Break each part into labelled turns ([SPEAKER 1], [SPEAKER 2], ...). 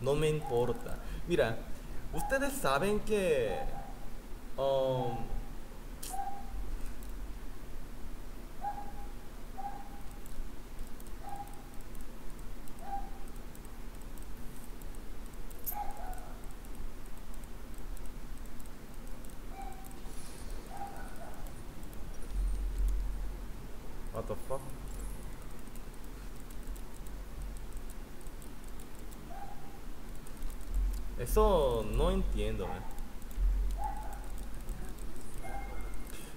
[SPEAKER 1] No me importa. Mira, ustedes saben que um, What the fuck? Eso no entiendo. eh.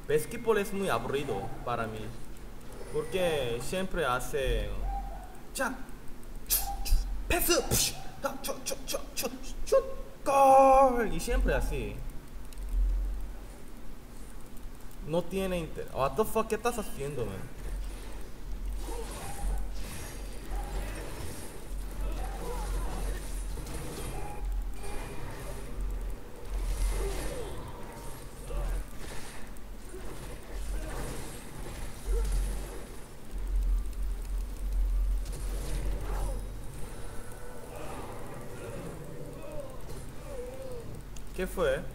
[SPEAKER 1] Basquetbol es muy aburrido para mí. Porque siempre hace. ¡Cha! ¡Pese! ¡Psh! ¡Chu, chu, chu, chu, chu! ¡Gol! Y siempre así. No tiene interés. What the fuck, ¿qué estás haciendo, man? ¿Qué fue?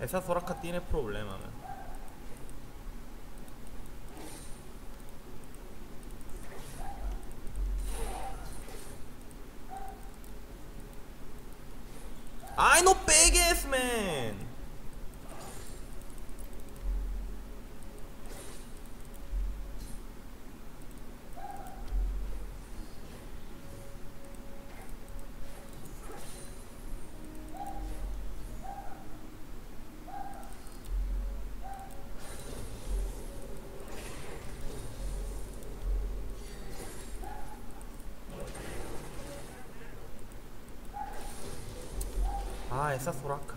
[SPEAKER 1] Esa Soraka tiene problemas, man. Ah, esa Soraka.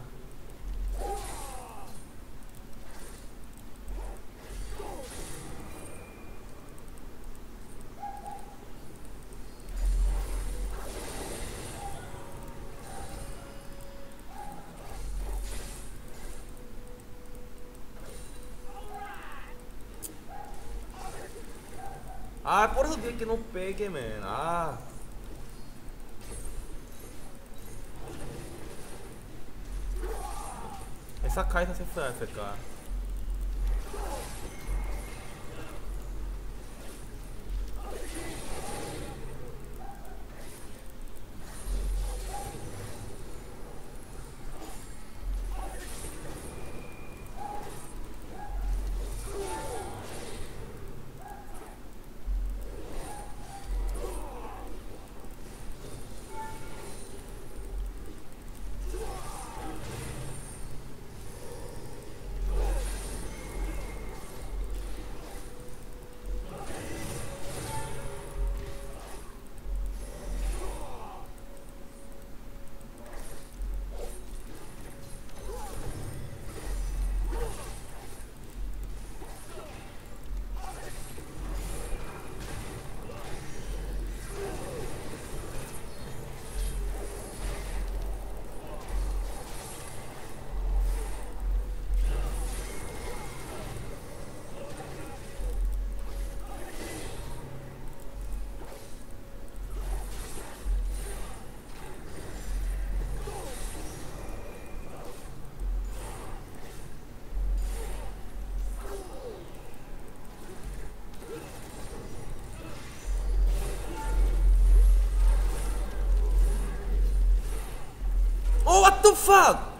[SPEAKER 1] Ah, por eso dije que no pegue, man. Ah. Esa Kaisa se fue a AFK. Oh, what the fuck? Ya casi.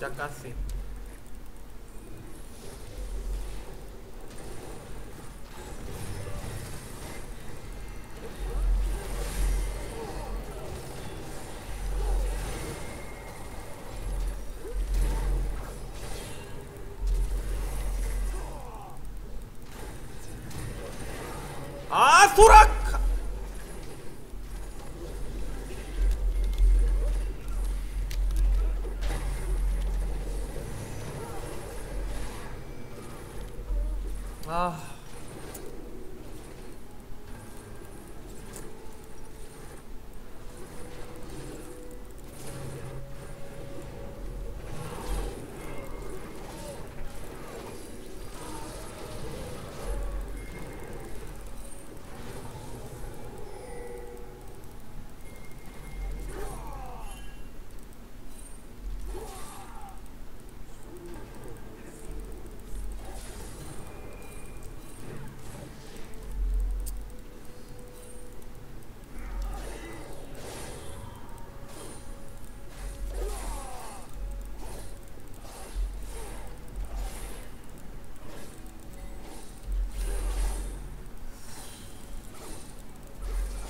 [SPEAKER 1] Jacacim.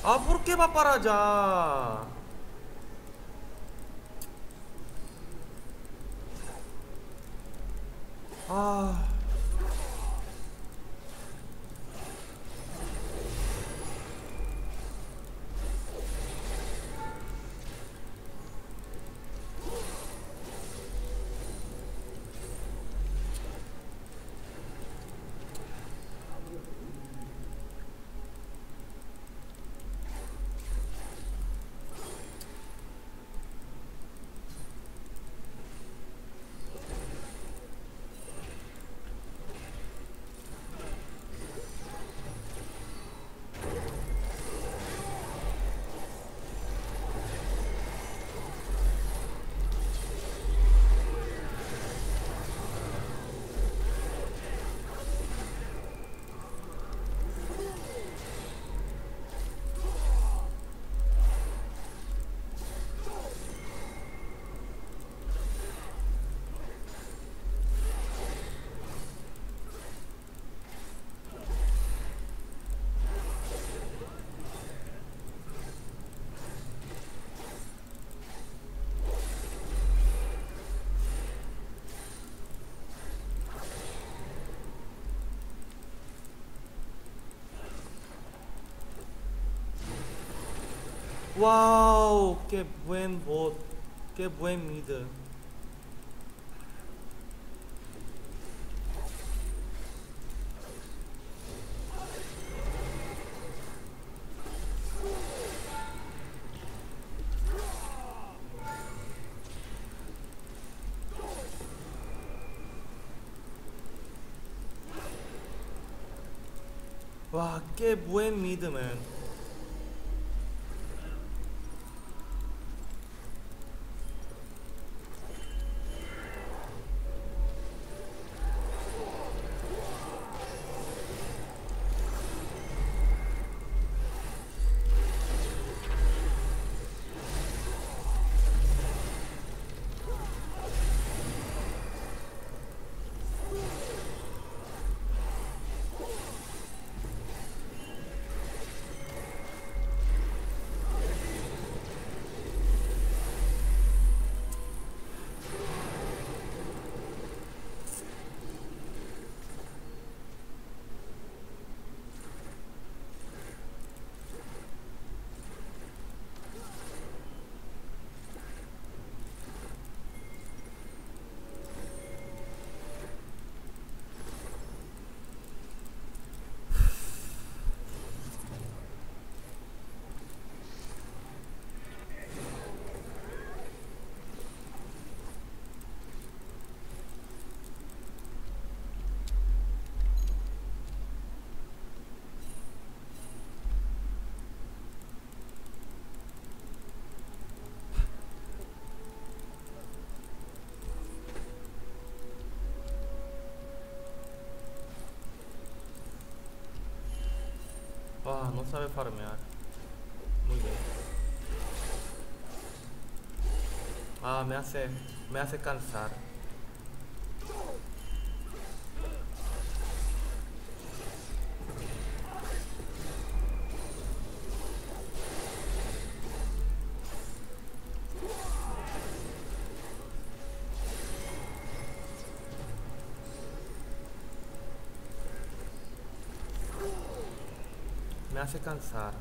[SPEAKER 1] Ah, ¿por qué va para allá? Ah. Wow, qué buen bot, qué buen mid. No sabe farmear. Muy bien. Ah, me hace, me hace cansar. Me hace cansar.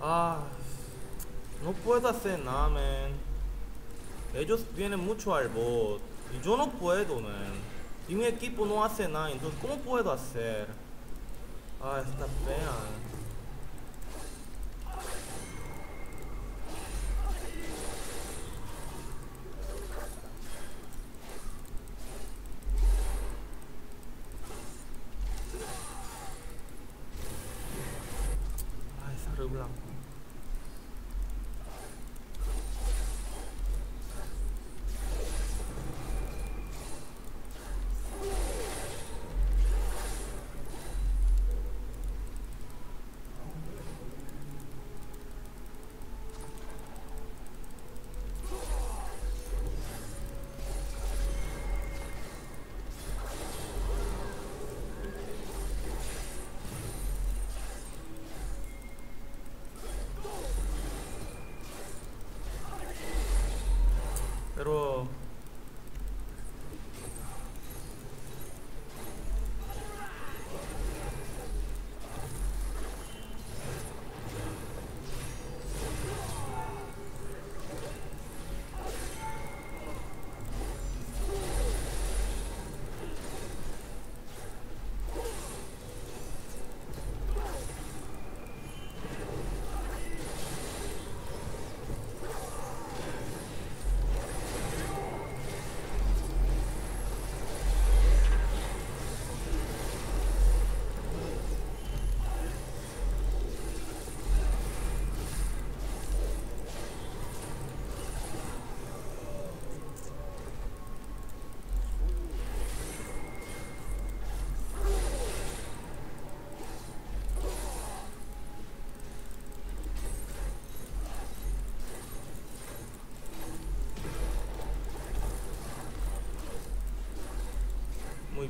[SPEAKER 1] Ah, no puedo hacer nada, man. Ellos vienen mucho al bot. Y yo no puedo, man. Y mi equipo no hace nada. Entonces, ¿cómo puedo hacer? Ah, está fea.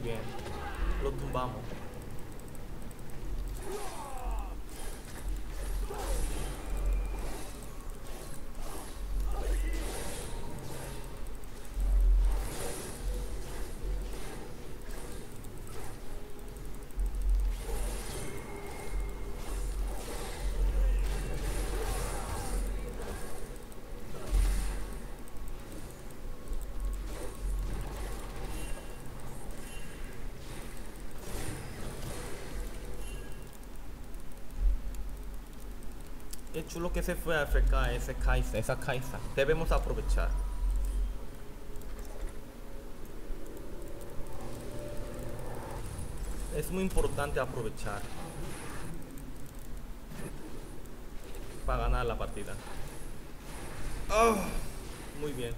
[SPEAKER 1] Bien. Lo tumbamos. Qué chulo que se fue a África ese Kaisa, esa Kaisa. Debemos aprovechar. Es muy importante aprovechar para ganar la partida. Oh, muy bien.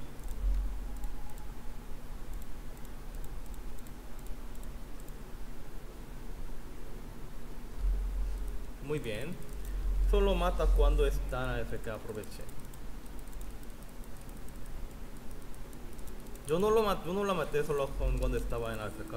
[SPEAKER 1] Muy bien. Solo mata cuando están AFK, aproveche. Yo no lo maté, yo no la maté solo cuando estaba en AFK.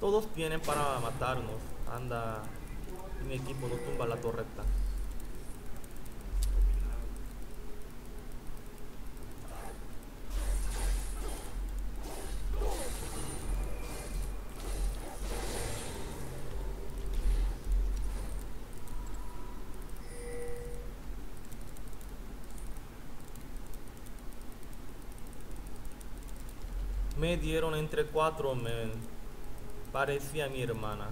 [SPEAKER 1] Todos vienen para matarnos. Anda, mi equipo no tumba la torreta. Me dieron entre cuatro, men. Parecía mi hermana.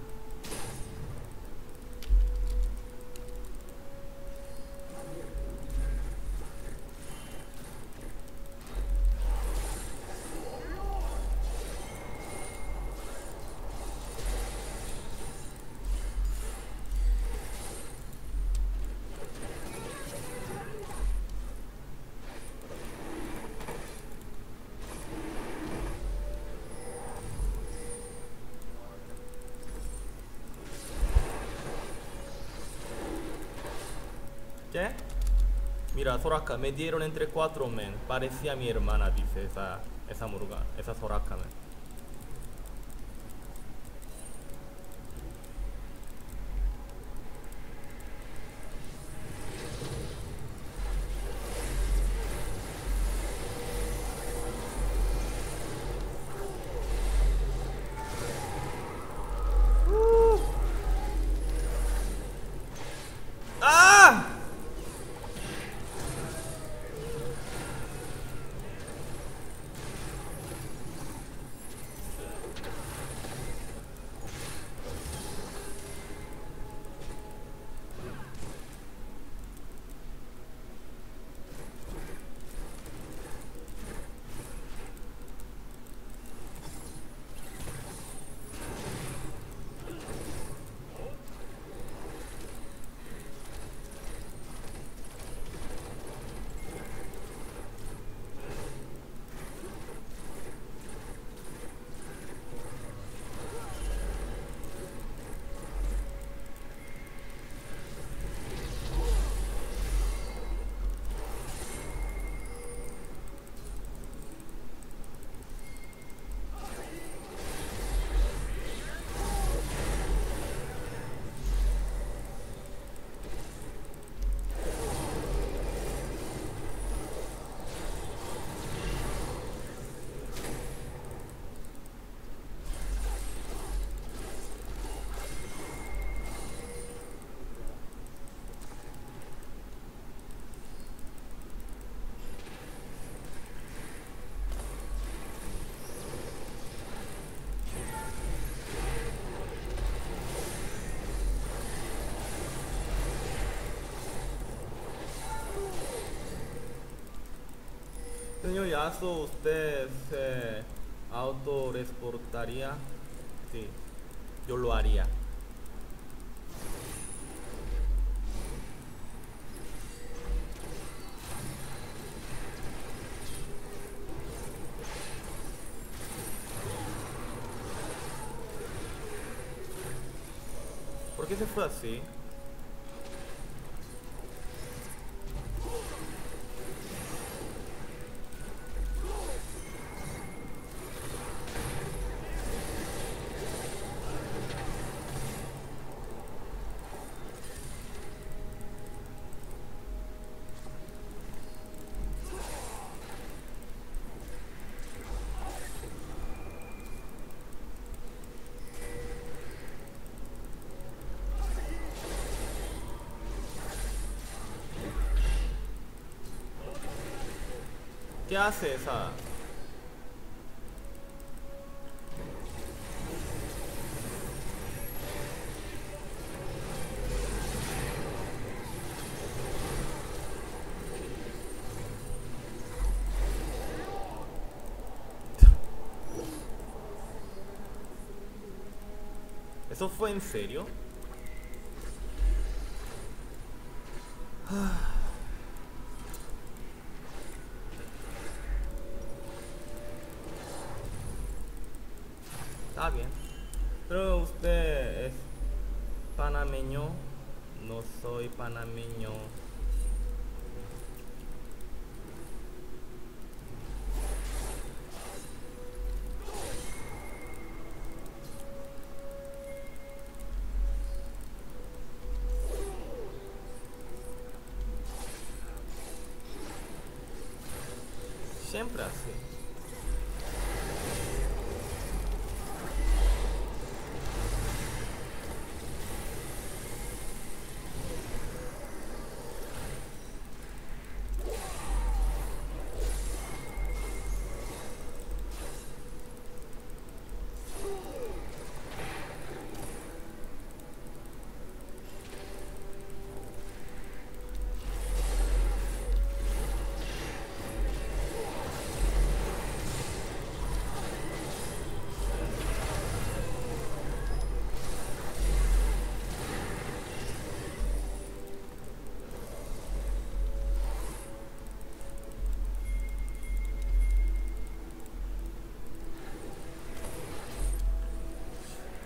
[SPEAKER 1] Mira, me dieron entre cuatro men. Parecía mi hermana, dice esa, esa muruga, esa Soraka, men. Señor Yasu, ¿usted se autorreportaría? Sí, yo lo haría. ¿Por qué se fue así? Hace esa? ¿Eso fue en serio?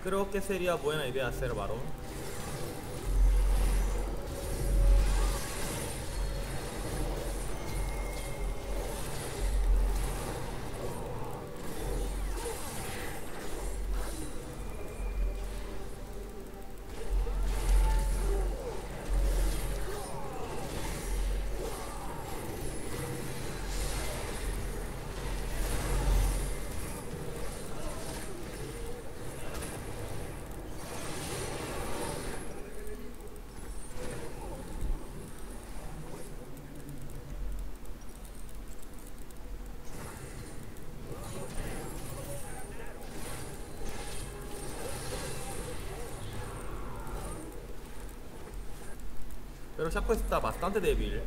[SPEAKER 1] Creo que sería buena idea hacer varón. Pero Shaco está bastante débil.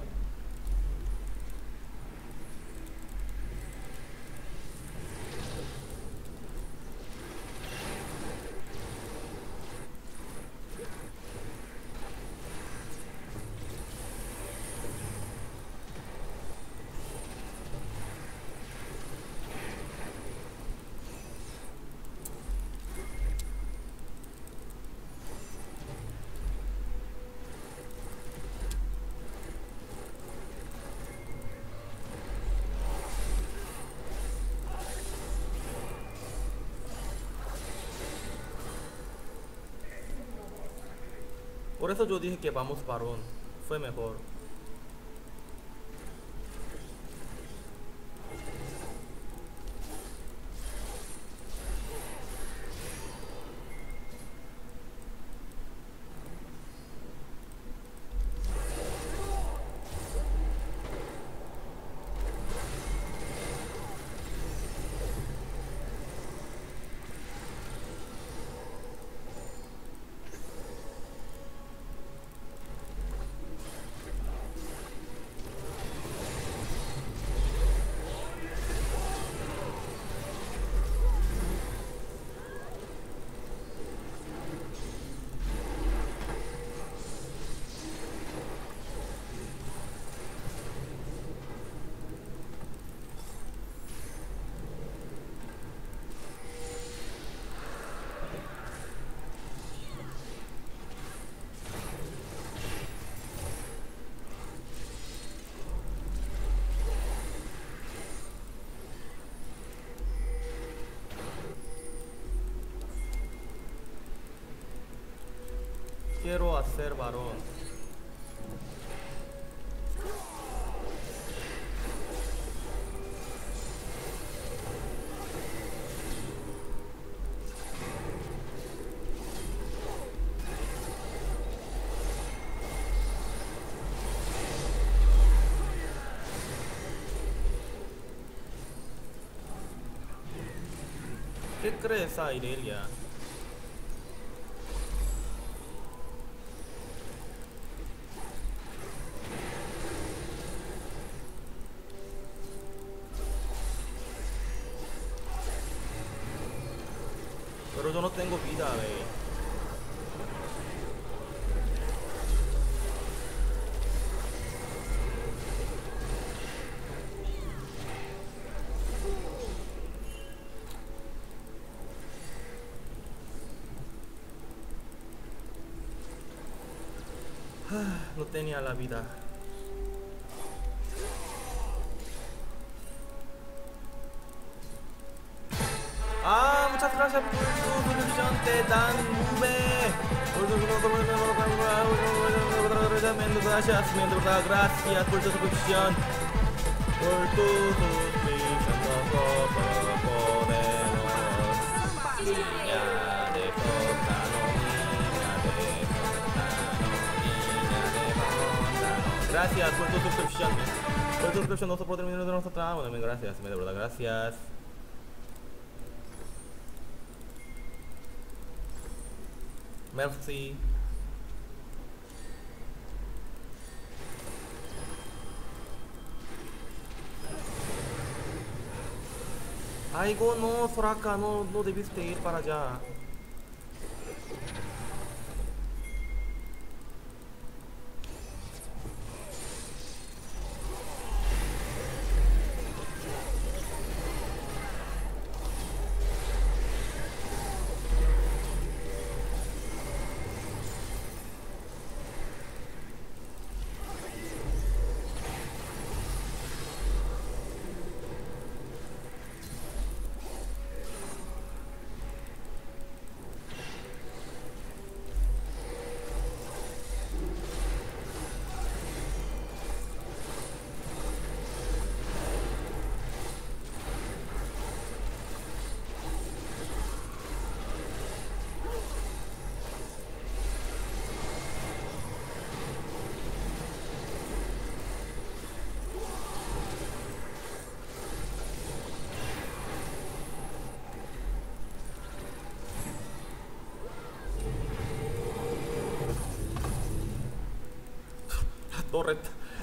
[SPEAKER 1] Por eso yo dije que vamos varón. Fue mejor. Quiero hacer varón. ¿Qué crees, Airelia? Tenía la vida. Ah, muchas gracias por tu suscripción, te dan nube. Gracias, gracias por tu suscripción. Por tu suscripción, todopoderoso. Niña de Gracias por tu suscripción. Por tu suscripción, no soporto terminar de nuestro trabajo. También gracias, de verdad, gracias. Merci. Aigo no, Soraka, no, no debiste ir para allá.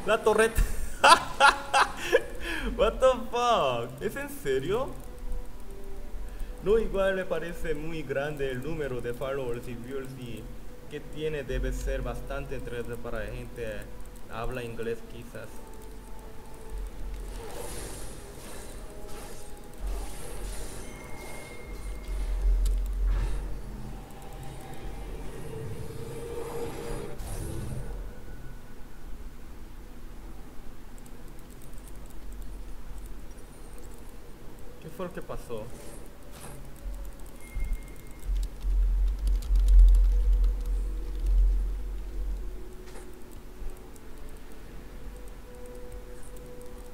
[SPEAKER 1] La torreta. What the fuck? ¿Es en serio? No igual me parece muy grande el número de followers y viewers y que tiene debe ser bastante entretenido para gente habla inglés quizás. Fue lo que pasó?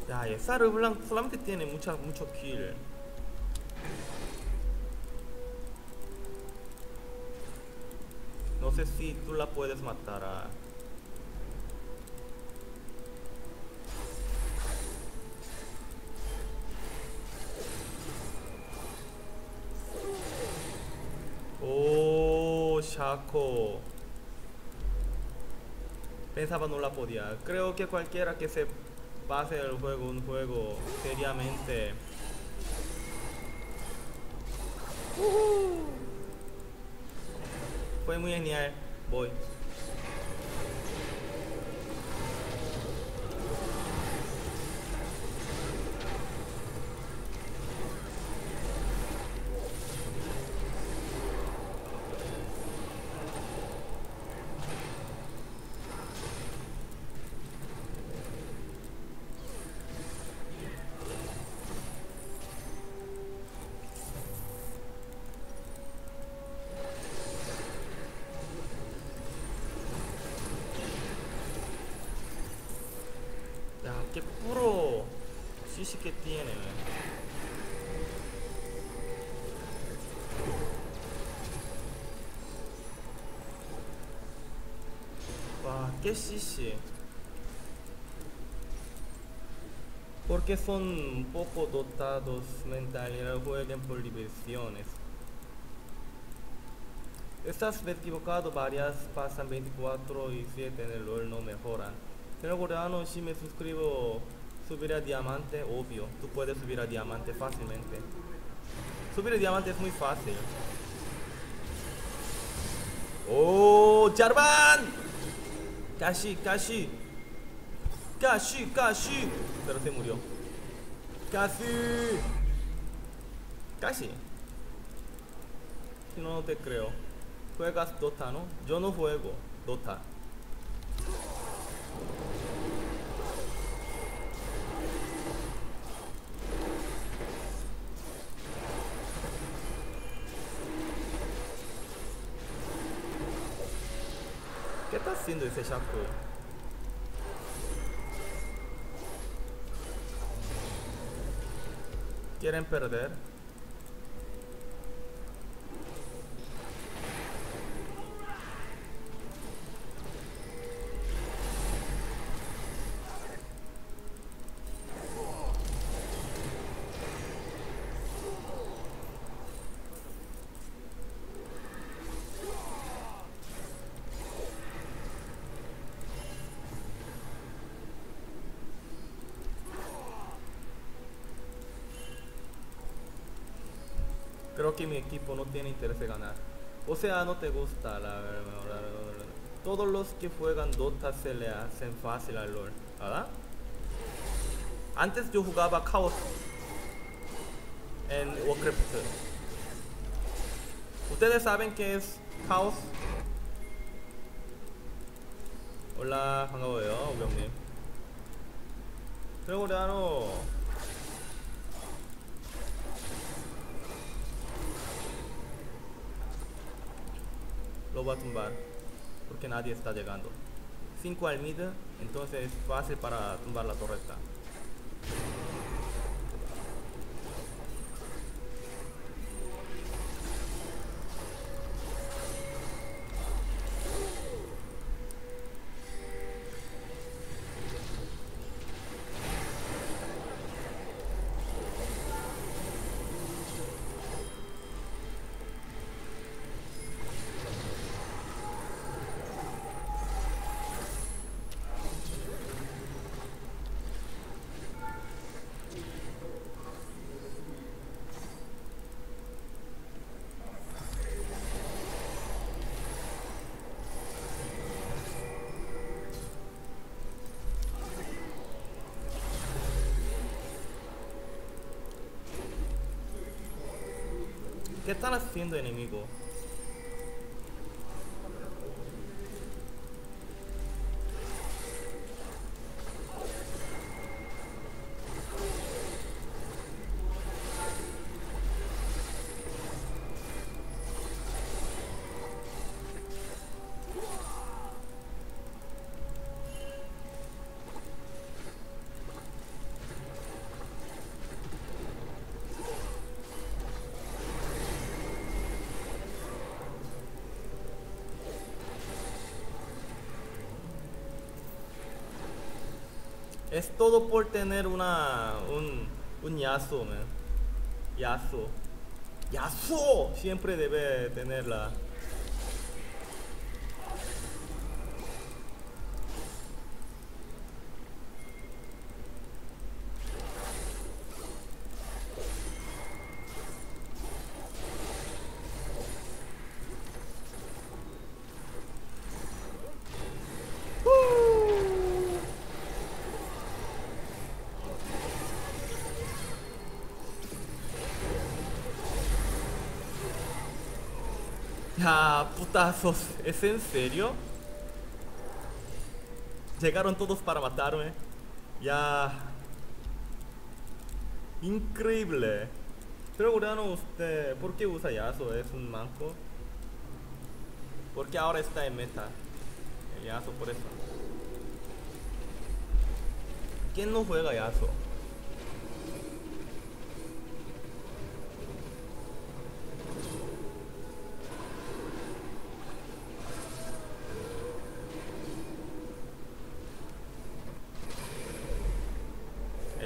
[SPEAKER 1] Ya, y esa Reblanc solamente tiene mucha, mucho kill. No sé si tú la puedes matar a... Pensaba no la podía. Creo que cualquiera que se pase el juego, un juego seriamente. Fue muy genial. Voy. Qué CC. Porque son poco dotados mental y no jueguen por diversiones. Estás equivocado, varias pasan 24 y 7 en el LOL no mejoran. Pero coreano, si me suscribo, subir a diamante, obvio. Tú puedes subir a diamante fácilmente. Subir a diamante es muy fácil. ¡Oh! ¡Jarvan! Casi, casi. Casi, casi. Pero se murió. Casi. Casi. Si no, no te creo. Juegas Dota, ¿no? Yo no juego Dota. Haciendo ese shampoo? ¿Quieren perder? que mi equipo no tiene interés de ganar. O sea, no te gusta la Todos los que juegan Dota se le hacen fácil al LOL, ¿verdad? Antes yo jugaba Chaos en Warcraft. ¿Ustedes saben qué es Chaos? Hola, 반가워요, 우병님. 그리고 lo va a tumbar porque nadie está llegando. 5 al mid entonces es fácil para tumbar la torreta ¿Qué están haciendo enemigo? Todo por tener una un, un yazo, man. Yazo. Yazo. Siempre debe tenerla. Putazos, ¿es en serio? Llegaron todos para matarme. Ya. Increíble. Pero Urano, usted, ¿por qué usa Yasuo? ¿Es un manco? Porque ahora está en meta. El Yasuo por eso. ¿Quién no juega Yasuo?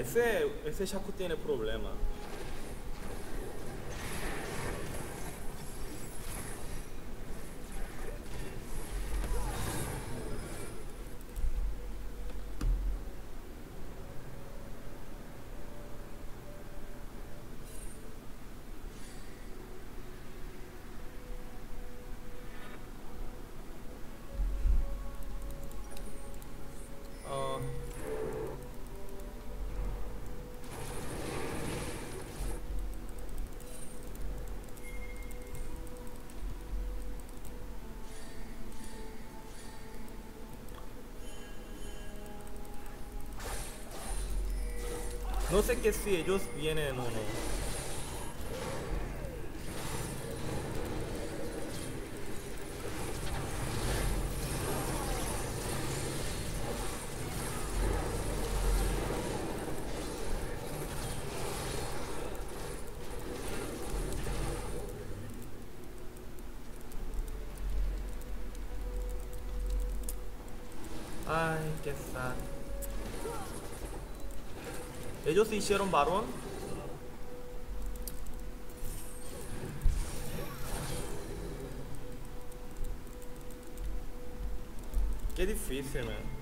[SPEAKER 1] Ese, ese Shaku tiene problema. No sé que si ellos vienen o no. Ay, qué sad. Ellos hicieron varón. Qué difícil, man.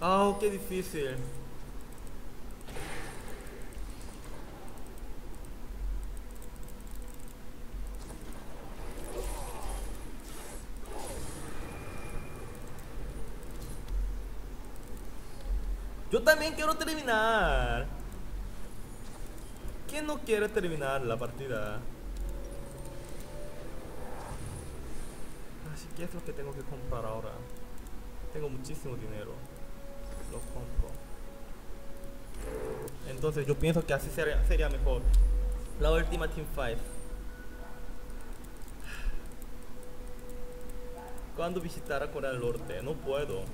[SPEAKER 1] Ah, qué difícil. Yo también quiero terminar. ¿Quién no quiere terminar la partida? Así que es lo que tengo que comprar ahora. Tengo muchísimo dinero. Lo compro. Entonces yo pienso que así sería, sería mejor. La última Team Fight. ¿Cuándo visitar a Corea del Norte? No puedo.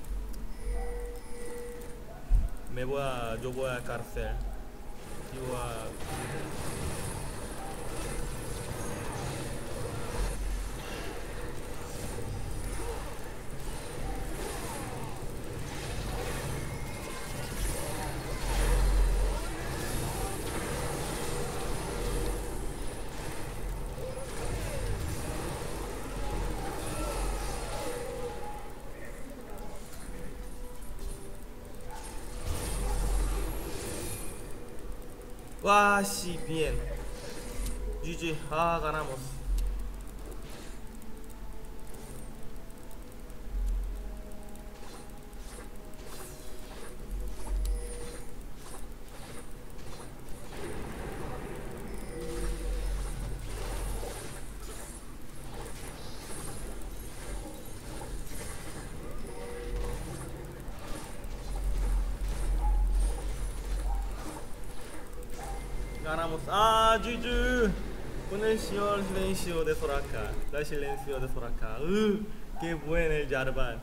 [SPEAKER 1] Me voy a. Yo voy a cárcel. Y voy a. 와, 씨, bien. GG. Ah, ganamos. Silencio de Soraka, el silencio de Soraka. ¡Uh! ¡Qué buen el Jarvan!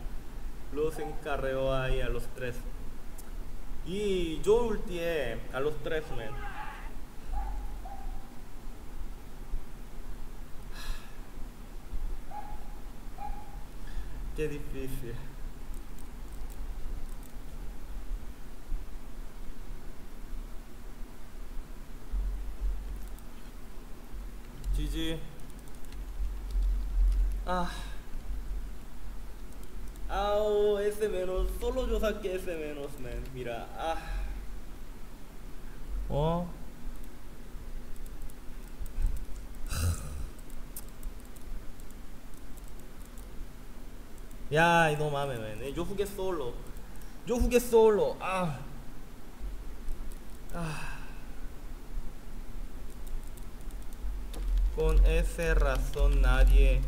[SPEAKER 1] Los encarreó ahí a los tres. Y yo ultié a los tres, men. Qué difícil. GG. Ah. Au, ese menos. Solo yo saqué ese menos, man. Mira, ah.
[SPEAKER 2] 어?
[SPEAKER 1] Ya, y no mames, man. Eh, Yo jugué solo. Yo jugué solo. Ah. Ah. Con esa razón nadie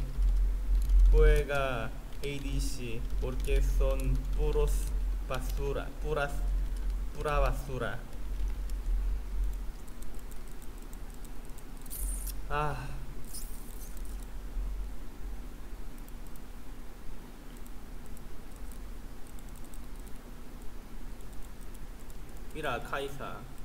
[SPEAKER 1] juega ADC porque son puros basura, puras, pura basura. Ah. Mira, Kaisa.